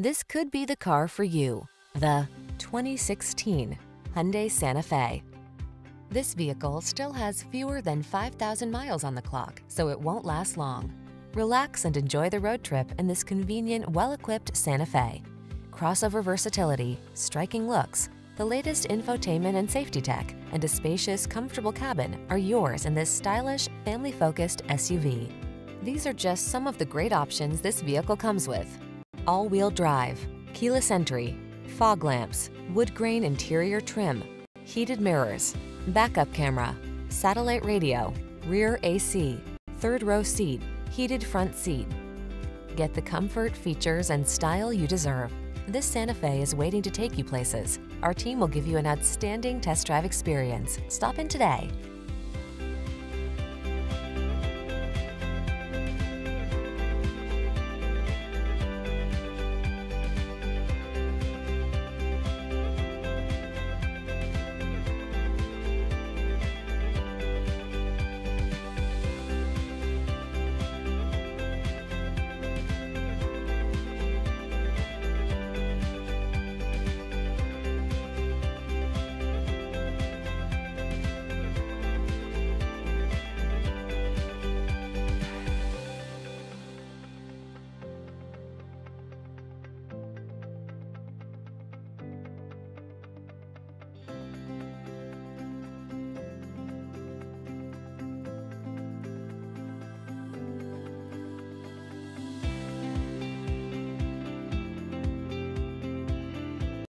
This could be the car for you. The 2016 Hyundai Santa Fe. This vehicle still has fewer than 5,000 miles on the clock, so it won't last long. Relax and enjoy the road trip in this convenient, well-equipped Santa Fe. Crossover versatility, striking looks, the latest infotainment and safety tech, and a spacious, comfortable cabin are yours in this stylish, family-focused SUV. These are just some of the great options this vehicle comes with. All-wheel drive, keyless entry, fog lamps, wood grain interior trim, heated mirrors, backup camera, satellite radio, rear AC, third row seat, heated front seat. Get the comfort, features, and style you deserve. This Santa Fe is waiting to take you places. Our team will give you an outstanding test drive experience. Stop in today.